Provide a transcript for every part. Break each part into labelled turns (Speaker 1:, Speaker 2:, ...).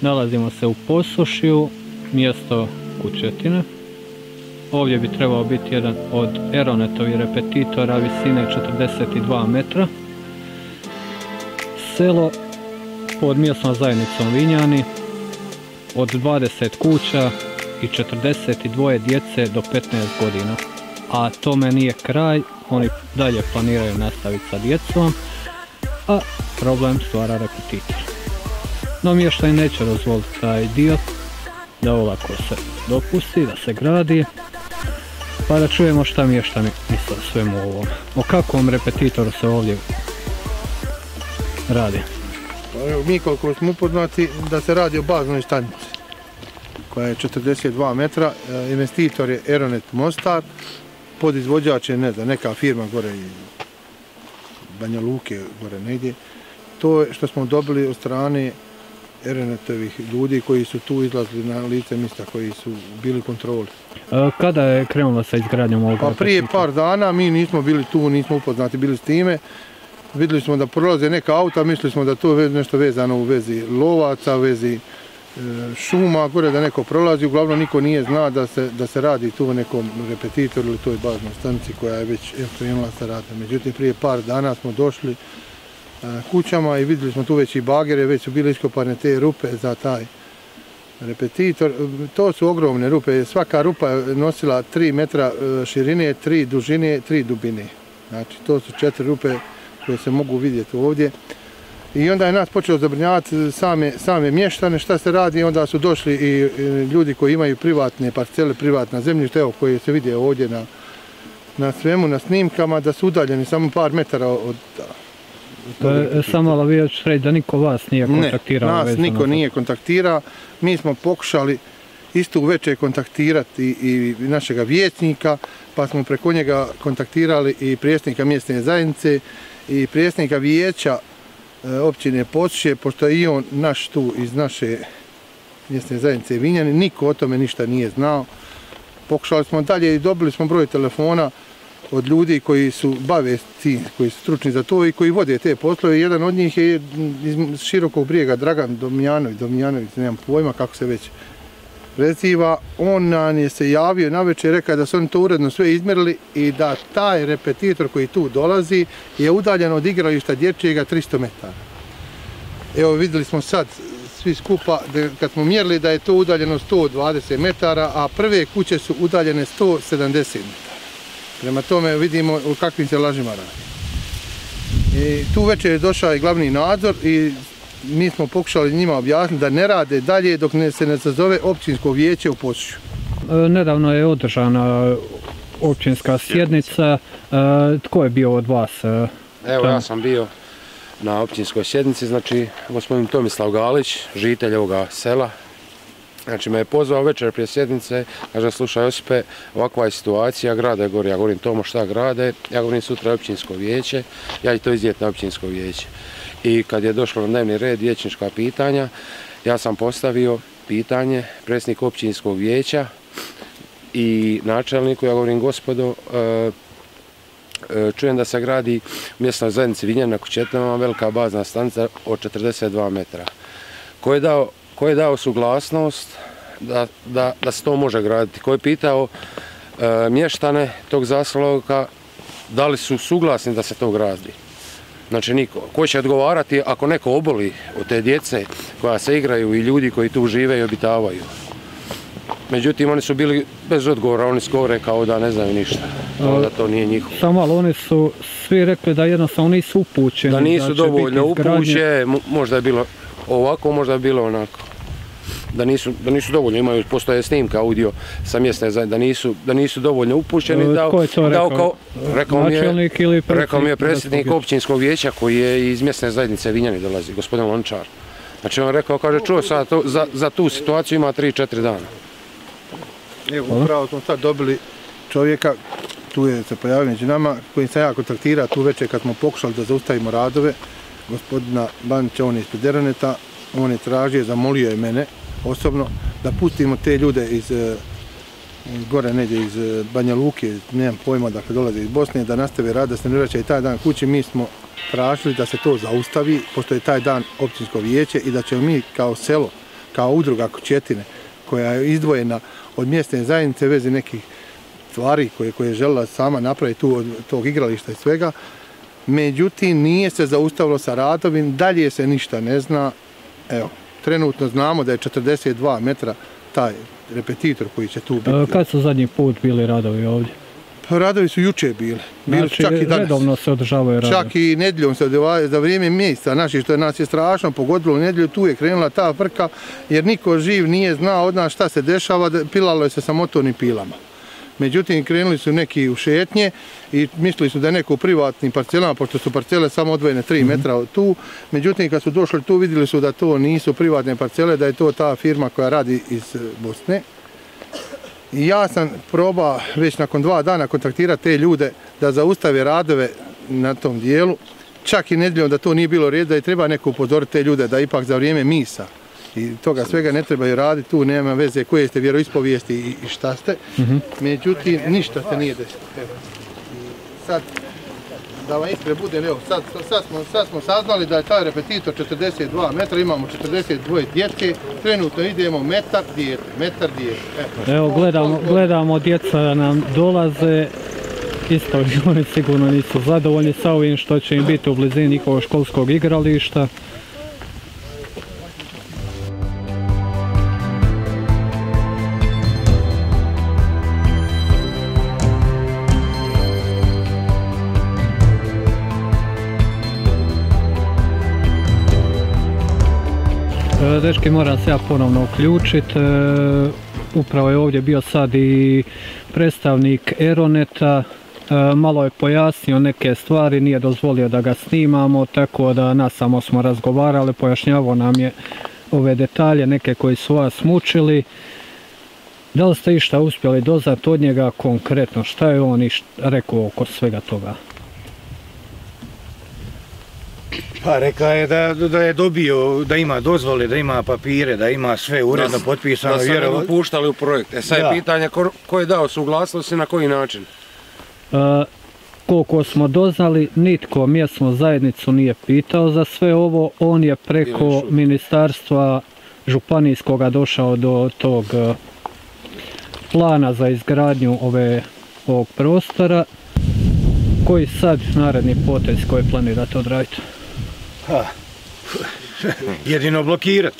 Speaker 1: Nalazimo se u Posušiju, mjesto Kučetine. Ovdje bi trebao biti jedan od Eronetovih repetitora visine 42 metra. Selo pod mjesnom zajednicom Vinjani od 20 kuća i 42 djece do 15 godina. A tome nije kraj, oni dalje planiraju nastaviti sa djecom, a problem stvara repetitor. No mi je što i neće dozvoliti taj dio da ovako se dopusti, da se gradi, pa da čujemo šta mještani misle o svemu ovom. O kakvom repetitoru se ovdje radi?
Speaker 2: Pa evo, mi koliko smo upoznati da se radi o baznoj stanici koja je 42 metra, e, investitor je Aeronet Mostar, podizvođač je ne znam, neka firma gore iz Banja Luke, gore negdje. To je što smo dobili od strane Aeronetovih ljudi koji su tu izlazili na lice mista, koji su bili kontroli.
Speaker 1: E, Kada je krenulo sa izgradnjom ovog
Speaker 2: Pa prije par dana mi nismo bili tu, nismo upoznati bili s time. Vidjeli smo da prolaze neka auta, mislili smo da to je nešto vezano u vezi lovaca, u vezi e, šuma, gore da neko prolazi, uglavnom niko nije zna da se, da se radi tu o nekom repetitoru ili toj baznoj stanici koja je već krenula sa radom. Međutim, prije par dana smo došli E, kućama i vidjeli smo tu već i bagere, već su bile iskopane te rupe za taj repetitor. E, to su ogromne rupe, svaka rupa je nosila 3 metra e, širine, 3 dužine, 3 dubine. Znači, to su četiri rupe koje se mogu vidjeti ovdje. I onda je nas počeo zabrinjavati same, same mještane šta se radi, onda su došli i ljudi koji imaju privatne parcele, privatna zemljišta, evo koje se vide ovdje na, na svemu, na snimkama, da su udaljeni samo par metara od,
Speaker 1: Samo malo vi hoćete reći da niko vas nije
Speaker 2: ne,
Speaker 1: kontaktirao
Speaker 2: nas
Speaker 1: vezano
Speaker 2: niko nije kontaktira. Mi smo pokušali isto uveče kontaktirati i našega vijećnika, pa smo preko njega kontaktirali i prijesnika mjesne zajednice i prijesnika vijeća e, općine Podšće, pošto je i on naš tu iz naše mjesne zajednice Vinjani, niko o tome ništa nije znao. Pokušali smo dalje i dobili smo broj telefona od ljudi koji su bave tim, koji su stručni za to i koji vode te poslove. Jedan od njih je iz širokog brijega Dragan Domjanović, Domjanović, nemam pojma kako se već preziva. On nam je se javio na večer i rekao da su oni to uredno sve izmjerili i da taj repetitor koji tu dolazi je udaljen od igrališta dječjega 300 metara. Evo vidjeli smo sad svi skupa da kad smo mjerili da je to udaljeno 120 metara, a prve kuće su udaljene 170 metara. Prema tome vidimo o kakvim se lažima radi. I tu večer je došao i glavni nadzor i mi smo pokušali njima objasniti da ne rade dalje dok ne se ne sazove općinsko vijeće u Posušju.
Speaker 1: E, Nedavno je održana općinska sjednica. E, Tko je bio od vas? e,
Speaker 3: Evo ja sam bio na općinskoj sjednici, znači gospodin Tomislav Galić, žitelj ovoga sela, Znači me je pozvao večer prije sjednice, kaže slušaj Josipe, ovakva je situacija, grade gore, ja govorim Tomo šta grade, ja govorim sutra je općinsko vijeće, ja ću to izdjeti na općinsko vijeće. I kad je došlo na dnevni red vijećnička pitanja, ja sam postavio pitanje predsjedniku općinskog vijeća i načelniku, ja govorim gospodo, e, e čujem da se gradi u mjesnoj zajednici Vinjana Kućetinama velika bazna stanica od 42 metra. Ko je dao, ko je dao suglasnost da, da, da se to može graditi? Ko je pitao e, mještane tog zasloga da li su suglasni da se to gradi? Znači niko. Ko će odgovarati ako neko oboli od te djece koja se igraju i ljudi koji tu žive i obitavaju? Međutim, oni su bili bez odgovora, oni su govore kao da ne znaju ništa, kao da to nije njihovo.
Speaker 1: Samo malo, oni su svi rekli da jednostavno nisu upućeni.
Speaker 3: da nisu
Speaker 1: će
Speaker 3: dovoljno upuće, mo- možda je bilo ovako, možda je bilo onako. Da nisu, da nisu dovoljno, imaju, postoje snimka audio sa mjesne zajednice, da nisu, da nisu dovoljno upućeni.
Speaker 1: E,
Speaker 3: Da,
Speaker 1: tko je to
Speaker 3: da
Speaker 1: rekao?
Speaker 3: kao- rekao mi je,
Speaker 1: Načelnik ili
Speaker 3: rekao mi je
Speaker 1: predsjednik
Speaker 3: predsjednik općinskog vijeća koji je iz mjesne zajednice Vinjani dolazi, gospodin Lončar. Znači on je rekao, kaže, čuo sad, to, za, za tu situaciju ima 3-4 dana.
Speaker 2: Evo, upravo smo sad dobili čovjeka, tu je se pojavio među nama, koji sam ja kontaktira tu večer kad smo pokušali da zaustavimo radove, gospodina Banića, on je ispred Eroneta, on je tražio, zamolio je mene osobno da pustimo te ljude iz eh, gore negdje iz eh, Banja Luke, nemam pojma dakle dolaze iz Bosne, da nastave rad, da se ne vraćaju taj dan kući, mi smo tražili da se to zaustavi, pošto je taj dan općinsko vijeće i da ćemo mi kao selo kao udruga Kućetine, koja je izdvojena od mjesne zajednice vezi nekih stvari koje, koje je željela sama napraviti tu od tog igrališta i svega. Međutim, nije se zaustavilo sa radovim, dalje se ništa ne zna. Evo, trenutno znamo da je 42 metra taj repetitor koji će tu biti.
Speaker 1: E, Kad su zadnji put bili radovi ovdje?
Speaker 2: Pa Radovi su juče bili. Bili su
Speaker 1: Znači,
Speaker 2: čak i danas.
Speaker 1: redovno se održavaju radovi.
Speaker 2: Čak i nedjeljom se odvijaju za vrijeme mjeseca, znači što je nas je strašno pogodilo u nedjelju, tu je krenula ta frka, jer niko živ nije znao od nas šta se dešava, pilalo je se sa motornim pilama. Međutim, krenuli su neki u šetnje i mislili su da je neko u privatnim parcelama, pošto su parcele samo odvojene 3 metra od tu. Međutim, kad su došli tu, vidjeli su da to nisu privatne parcele, da je to ta firma koja radi iz eh, Bosne. I ja sam probao već nakon dva dana kontaktirati te ljude da zaustave radove na tom dijelu. Čak i nedjeljom da to nije bilo red, da je treba neko upozoriti te ljude da ipak za vrijeme misa i toga svega ne trebaju raditi, tu nema veze koje ste vjeroispovijesti i, šta ste. Međutim, ništa se nije desilo. Evo. I sad, da vam ispred bude, evo, sad, sad, smo, sad smo saznali da je taj repetitor 42 metra, imamo 42 djetke, trenutno idemo metar dijete, metar dijete. Evo,
Speaker 1: Evo gledamo, gledamo djeca nam dolaze, isto oni sigurno nisu zadovoljni sa ovim što će im biti u blizini njihovog školskog igrališta. Dečki, moram se ja ponovno uključiti. E, upravo je ovdje bio sad i predstavnik Eroneta. E, malo je pojasnio neke stvari, nije dozvolio da ga snimamo, tako da nas samo smo razgovarali, pojašnjavao nam je ove detalje, neke koji su vas mučili. Da li ste išta uspjeli doznati od njega konkretno? Šta je on iš- rekao oko svega toga?
Speaker 4: Pa reka je da, da je dobio, da ima dozvole, da ima papire, da ima sve uredno
Speaker 3: Da-
Speaker 4: potpisano.
Speaker 3: Da se ne upuštali u projekt. E sad je
Speaker 4: Da.
Speaker 3: pitanje ko, ko je dao suglasnost i na koji način.
Speaker 1: E, koliko smo doznali, nitko mjesnu zajednicu nije pitao za sve ovo, on je preko ministarstva županijskoga došao do tog e, plana za izgradnju ove, ovog prostora. Koji sad naredni potez koji planirate odraditi?
Speaker 4: Ha. Jedino blokirat.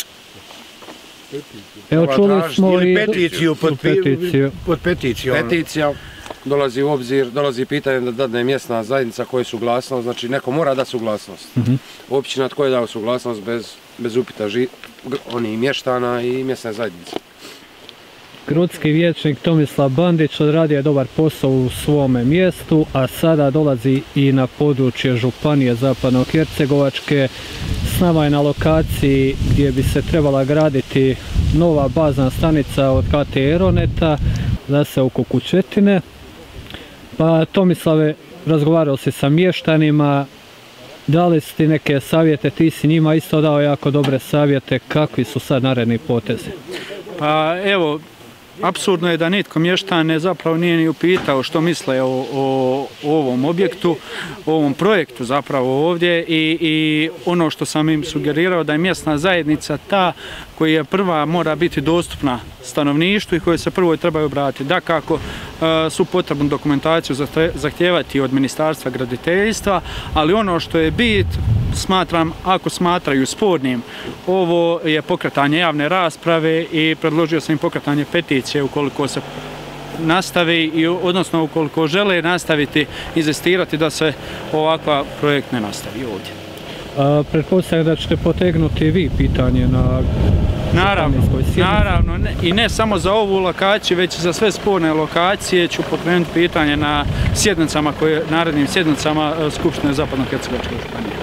Speaker 1: Evo čuli smo
Speaker 4: Ili
Speaker 1: i
Speaker 4: peticiju pod, pe-
Speaker 1: peticiju.
Speaker 4: pod peticijom.
Speaker 3: Peticija dolazi u obzir, dolazi pitanje da dadne mjesna zajednica koja je suglasnost, znači neko mora dati suglasnost.
Speaker 1: Mhm.
Speaker 3: Općina tko je dao suglasnost bez, bez upita ži, oni mještana i mjesne zajednice.
Speaker 1: Grudski vječnik Tomislav Bandić odradio je dobar posao u svome mjestu, a sada dolazi i na područje Županije Zapadno-Hercegovačke. S nama je na lokaciji gdje bi se trebala graditi nova bazna stanica od KT Eroneta, za se oko Kućetine. Pa Tomislave, razgovarao si sa mještanima, dali si ti neke savjete, ti si njima isto dao jako dobre savjete, kakvi su sad naredni potezi?
Speaker 5: Pa evo, apsurdno je da nitko mještane zapravo nije ni upitao što misle o, o, o ovom objektu, o ovom projektu zapravo ovdje i, i ono što sam im sugerirao da je mjesna zajednica ta koja je prva mora biti dostupna stanovništvu i koje se prvo trebaju obratiti. Da kako e, su potrebnu dokumentaciju zahtjevati zahtijevati od Ministarstva graditeljstva, ali ono što je bit, smatram, ako smatraju spornim, ovo je pokretanje javne rasprave i predložio sam im pokretanje peticije ukoliko se nastavi i odnosno ukoliko žele nastaviti inzistirati da se ovakva projekt ne nastavi ovdje.
Speaker 1: A, pretpostavljam da ćete potegnuti vi pitanje na
Speaker 5: Naravno, naravno ne, i ne samo za ovu lokaciju, već i za sve sporne lokacije ću pokrenuti pitanje na sjednicama koje, narednim sjednicama e, Skupštine Zapadno-Hercegovačke županije.